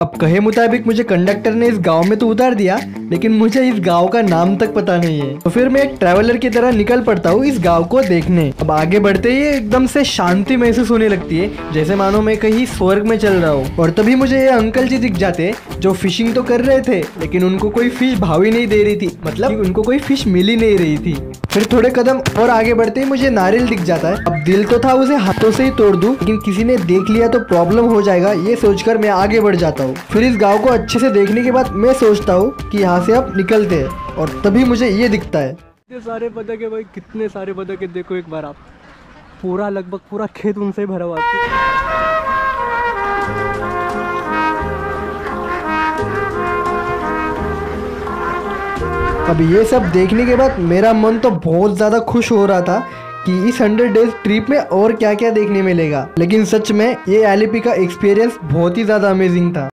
अब कहे मुताबिक मुझे कंडक्टर ने इस गाँव में तो उतार दिया, लेकिन मुझे इस गाँव का नाम तक पता नहीं है। तो फिर मैं एक ट्रैवलर की तरह निकल पड़ता हूँ इस गाँव को देखने। अब आगे बढ़ते ही एकदम से शांति महसूस होने लगती है, जैसे मानो मैं कहीं स्वर्ग में चल रहा हूँ। और तभी मुझे ये अंकल जी दिख जाते, जो फिशिंग तो कर रहे थे, लेकिन उनको कोई फ़िश भाव ही नहीं दे रही थी। मतलब उनको कोई फ़िश मिल ही नहीं रही थी। फिर थोड़े कदम और आगे बढ़ते ही मुझे नारियल दिख जाता है। अब दिल तो था उसे हाथों से ही तोड़ दूँ, लेकिन किसी ने देख लिया तो प्रॉब्लम हो जाएगा, ये सोचकर मैं आगे बढ़ जाता हूँ। फिर इस गाँव को अच्छे से देखने के बाद मैं सोचता हूँ कि यहाँ से अब निकलते हैं, और तभी मुझे ये दिखता है। इतने सारे बदक है भाई, कितने सारे बदक है, देखो एक बार आप। पूरा लगभग पूरा खेत उनसे भरा हुआ अब ये सब देखने के बाद मेरा मन तो बहुत ज़्यादा खुश हो रहा था कि इस हंड्रेड डेज़ ट्रिप में और क्या क्या देखने मिलेगा। लेकिन सच में ये एलिपी का एक्सपीरियंस बहुत ही ज़्यादा अमेजिंग था।